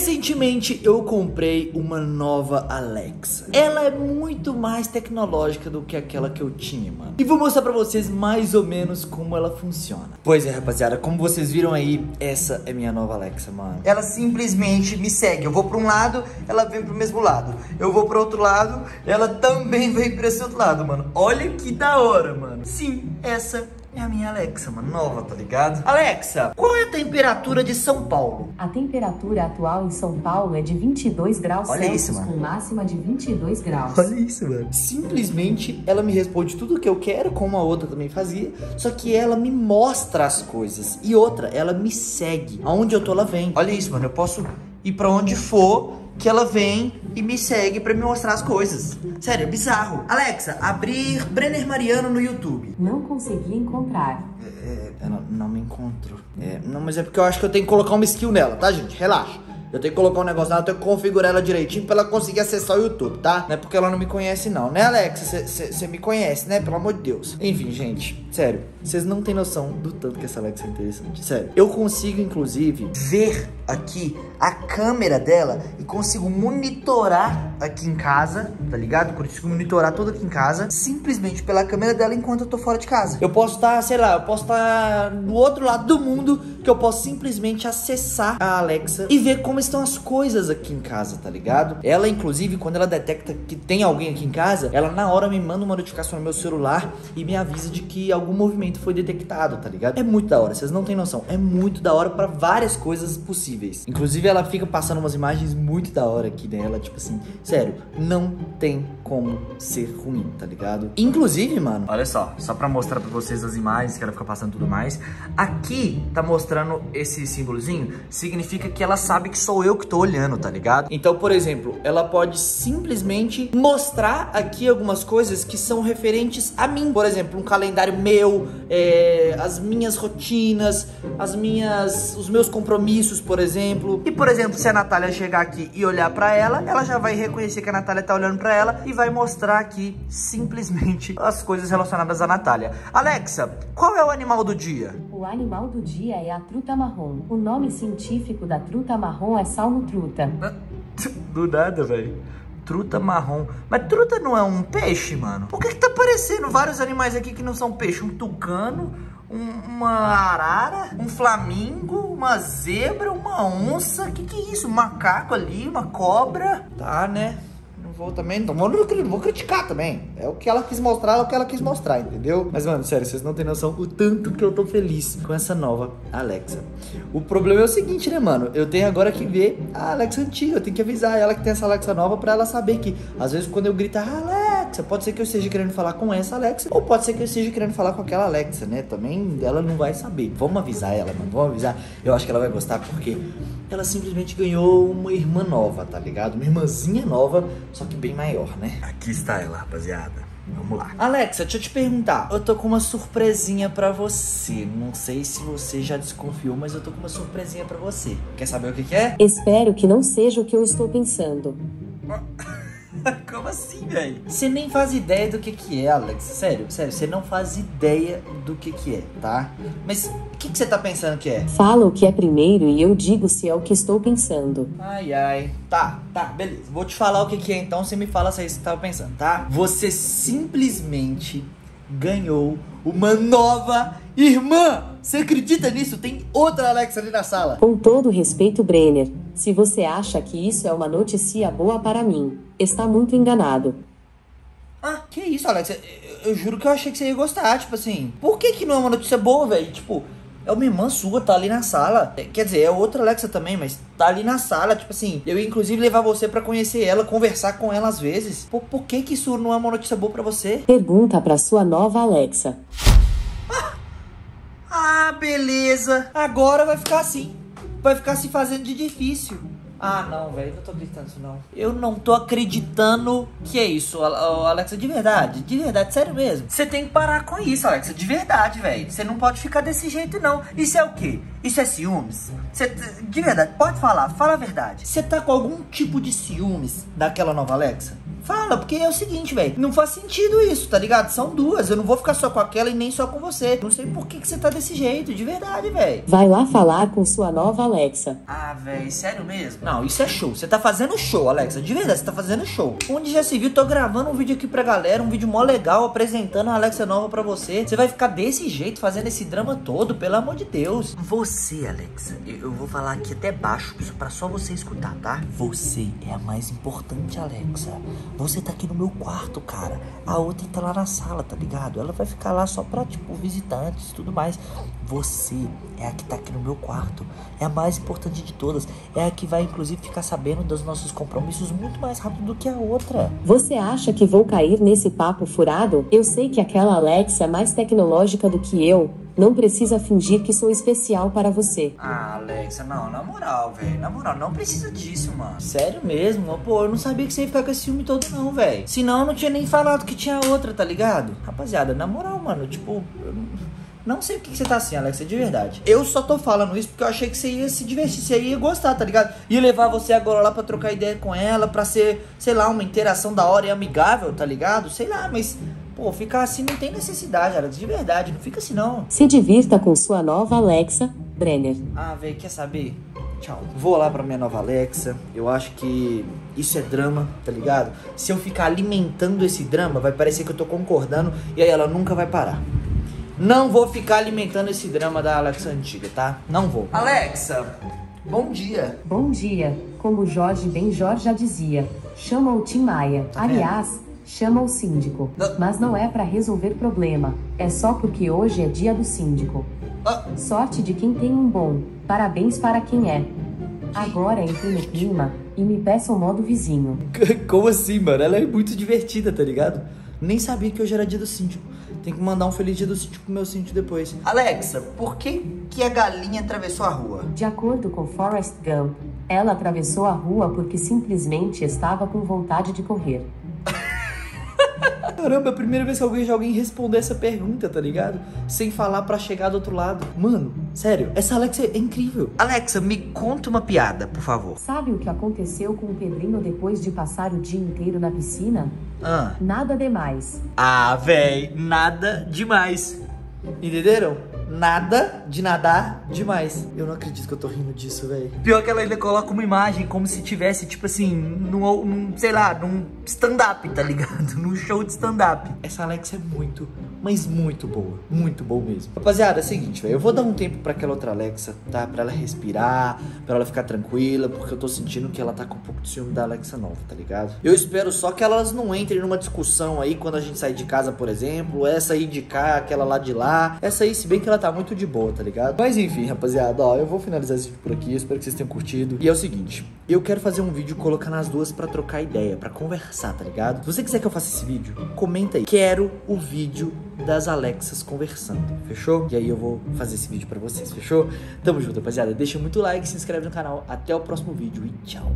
Recentemente eu comprei uma nova Alexa. Ela é muito mais tecnológica do que aquela que eu tinha, mano. E vou mostrar pra vocês mais ou menos como ela funciona. Pois é, rapaziada, como vocês viram aí, essa é minha nova Alexa, mano. Ela simplesmente me segue. Eu vou pra um lado, ela vem pro mesmo lado. Eu vou pro outro lado, ela também vem pra esse outro lado, mano. Olha que da hora, mano. Sim, essa é a minha Alexa, mano, nova, tá ligado? Alexa, qual é a temperatura de São Paulo? A temperatura atual em São Paulo é de 22 graus Olha Celsius, isso, mano. com máxima de 22 graus. Olha isso, mano. Simplesmente ela me responde tudo o que eu quero, como a outra também fazia. Só que ela me mostra as coisas. E outra, ela me segue. Aonde eu tô, ela vem. Olha isso, mano. Eu posso ir pra onde for que ela vem e me segue pra me mostrar as coisas. Sério, é bizarro. Alexa, abrir Brenner Mariano no YouTube. Não consegui encontrar. É, ela não me encontro. É, não, mas é porque eu acho que eu tenho que colocar uma skill nela, tá, gente? Relaxa. Eu tenho que colocar um negócio nela, eu tenho que configurar ela direitinho pra ela conseguir acessar o YouTube, tá? Não é porque ela não me conhece, não. Né, Alexa? Você me conhece, né? Pelo amor de Deus. Enfim, gente, sério. Vocês não têm noção do tanto que essa Alexa é interessante. Sério. Eu consigo, inclusive, ver aqui a câmera dela e consigo monitorar aqui em casa, tá ligado? Consigo monitorar tudo aqui em casa, simplesmente pela câmera dela enquanto eu tô fora de casa. Eu posso estar, sei lá, eu posso estar no outro lado do mundo que eu posso simplesmente acessar a Alexa e ver como estão as coisas aqui em casa, tá ligado? Ela, inclusive, quando ela detecta que tem alguém aqui em casa, ela na hora me manda uma notificação no meu celular e me avisa de que algum movimento foi detectado, tá ligado? É muito da hora, vocês não têm noção. É muito da hora pra várias coisas possíveis. Inclusive, ela fica passando umas imagens muito da hora aqui dela, tipo assim, sério, não tem como ser ruim, tá ligado? Inclusive, mano, olha só, só pra mostrar pra vocês as imagens que ela fica passando tudo mais. Aqui tá mostrando esse símbolozinho, significa que ela sabe que sou eu que tô olhando, tá ligado? Então, por exemplo, ela pode simplesmente mostrar aqui algumas coisas que são referentes a mim. Por exemplo, um calendário meu, é, as minhas rotinas, as minhas, os meus compromissos, por exemplo. E, por exemplo, se a Natália chegar aqui e olhar pra ela, ela já vai reconhecer que a Natália tá olhando pra ela e vai mostrar aqui simplesmente as coisas relacionadas à Natália. Alexa, qual é o animal do dia? O animal do dia é a truta marrom. O nome científico da truta marrom é salmo truta. Do nada, velho. Truta marrom. Mas truta não é um peixe, mano? Por que, que tá aparecendo vários animais aqui que não são peixe? Um tucano, um- uma arara, um flamingo, uma zebra, uma onça. Que que é isso? Um macaco ali, uma cobra. Tá, né? Vou também, não vou, não vou criticar também. É o que ela quis mostrar, é o que ela quis mostrar, entendeu? Mas, mano, sério, vocês não têm noção o tanto que eu tô feliz com essa nova Alexa. O problema é o seguinte, né, mano? Eu tenho agora que ver a Alexa antiga. Eu tenho que avisar ela que tem essa Alexa nova pra ela saber que, às vezes, quando eu gritar Alexa, pode ser que eu esteja querendo falar com essa Alexa, ou pode ser que eu esteja querendo falar com aquela Alexa, né? Também ela não vai saber. Vamos avisar ela, mano. Vamos avisar. Eu acho que ela vai gostar porque ela simplesmente ganhou uma irmã nova, tá ligado? Uma irmãzinha nova, só que bem maior, né? Aqui está ela, rapaziada. Vamos lá. Alexa, deixa eu te perguntar. Eu tô com uma surpresinha pra você. Não sei se você já desconfiou, mas eu tô com uma surpresinha pra você. Quer saber o que, que é? Espero que não seja o que eu estou pensando. Como assim, velho? Você nem faz ideia do que que é, Alex. Sério, sério, você não faz ideia do que que é, tá? Mas o que que você tá pensando que é? Fala o que é primeiro e eu digo se é o que estou pensando. Ai, ai. Tá, tá, beleza. Vou te falar o que que é então, você me fala se é isso que você tava pensando, tá? Você simplesmente ganhou uma nova irmã. Você acredita nisso? Tem outra Alexa ali na sala. Com todo respeito, Brenner, se você acha que isso é uma notícia boa para mim, está muito enganado. Ah, que isso, Alex? Eu, eu juro que eu achei que você ia gostar, tipo assim. Por que que não é uma notícia boa, velho? Tipo, é uma irmã sua, tá ali na sala. É, Quer dizer, é outra Alexa também, mas tá ali na sala, tipo assim. Eu ia inclusive levar você pra conhecer ela, conversar com ela às vezes. Por, por que que isso não é uma notícia boa pra você? Pergunta para sua nova Alexa. Ah, beleza. Agora vai ficar assim. Vai ficar se fazendo de difícil. Ah, não, velho, não tô acreditando nisso, não. Eu não tô acreditando que é isso, Al- Al- Alexa, de verdade. De verdade, sério mesmo. Você tem que parar com isso, Alexa, de verdade, velho. Você não pode ficar desse jeito, não. Isso é o quê? Isso é ciúmes? Você, de verdade, pode falar, fala a verdade. Você tá com algum tipo de ciúmes daquela nova Alexa? Fala, porque é o seguinte, velho. Não faz sentido isso, tá ligado? São duas. Eu não vou ficar só com aquela e nem só com você. Não sei por que, que você tá desse jeito, de verdade, velho. Vai lá falar com sua nova Alexa. Ah, velho, sério mesmo? Não, isso é show. Você tá fazendo show, Alexa. De verdade, você tá fazendo show. Onde já se viu, tô gravando um vídeo aqui pra galera, um vídeo mó legal, apresentando a Alexa nova pra você. Você vai ficar desse jeito, fazendo esse drama todo, pelo amor de Deus. Você, Alexa, eu vou falar aqui até baixo, pra só você escutar, tá? Você é a mais importante, Alexa. Você tá aqui no meu quarto, cara. A outra tá lá na sala, tá ligado? Ela vai ficar lá só pra, tipo, visitantes e tudo mais. Você é a que tá aqui no meu quarto. É a mais importante de todas. É a que vai, inclusive, ficar sabendo dos nossos compromissos muito mais rápido do que a outra. Você acha que vou cair nesse papo furado? Eu sei que aquela Alexa é mais tecnológica do que eu. Não precisa fingir que sou especial para você. Ah, Alexa, não, na moral, velho. Na moral, não precisa disso, mano. Sério mesmo? Pô, eu não sabia que você ia ficar com esse filme todo, não, velho. Senão eu não tinha nem falado que tinha outra, tá ligado? Rapaziada, na moral, mano, tipo. Eu não sei o que, que você tá assim, Alexa, de verdade. Eu só tô falando isso porque eu achei que você ia se divertir, você ia gostar, tá ligado? Ia levar você agora lá pra trocar ideia com ela, pra ser, sei lá, uma interação da hora e amigável, tá ligado? Sei lá, mas Pô, ficar assim não tem necessidade, Alex, de verdade, não fica assim não. Se divirta com sua nova Alexa, Brenner. Ah, velho, quer saber? Tchau. Vou lá pra minha nova Alexa. Eu acho que isso é drama, tá ligado? Se eu ficar alimentando esse drama, vai parecer que eu tô concordando e aí ela nunca vai parar. Não vou ficar alimentando esse drama da Alexa antiga, tá? Não vou. Alexa, bom dia. Bom dia. Como Jorge Ben Jorge já dizia, chama o Tim Maia. Tá vendo? Aliás, chama o síndico. Não. Mas não é para resolver problema. É só porque hoje é dia do síndico. Ah, Sorte de quem tem um bom. Parabéns para quem é. Agora entre no clima e me peça o modo vizinho. Como assim, mano? Ela é muito divertida, tá ligado? Nem sabia que hoje era dia do síndico. Tem que mandar um feliz dia do síndico pro meu síndico depois. Alexa, por que, que a galinha atravessou a rua? De acordo com Forrest Gump, ela atravessou a rua porque simplesmente estava com vontade de correr. Caramba, é a primeira vez que alguém já alguém responder essa pergunta, tá ligado? Sem falar pra chegar do outro lado. Mano, sério, essa Alexa é incrível. Alexa, me conta uma piada, por favor. Sabe o que aconteceu com o Pedrinho depois de passar o dia inteiro na piscina? Ah, Nada demais. ah véi, nada demais. Entenderam? Nada de nadar demais. Eu não acredito que eu tô rindo disso, velho. Pior que ela ainda coloca uma imagem como se tivesse, tipo assim, num, num sei lá, num stand-up, tá ligado? Num show de stand-up. Essa Alexa é muito, mas muito boa. Muito boa mesmo. Rapaziada, é o seguinte, velho. Eu vou dar um tempo pra aquela outra Alexa, tá? Pra ela respirar, pra ela ficar tranquila, porque eu tô sentindo que ela tá com um pouco de ciúme da Alexa nova, tá ligado? Eu espero só que elas não entrem numa discussão aí quando a gente sair de casa, por exemplo. Essa aí de cá, aquela lá de lá. Essa aí, se bem que ela tá muito de boa, tá ligado? Mas enfim, rapaziada, ó, eu vou finalizar esse vídeo por aqui. Espero que vocês tenham curtido. E é o seguinte, eu quero fazer um vídeo colocando as duas pra trocar ideia, pra conversar, tá ligado? Se você quiser que eu faça esse vídeo, comenta aí. Quero o vídeo das Alexas conversando, fechou? E aí eu vou fazer esse vídeo pra vocês, fechou? Tamo junto, rapaziada. Deixa muito like, se inscreve no canal. Até o próximo vídeo e tchau.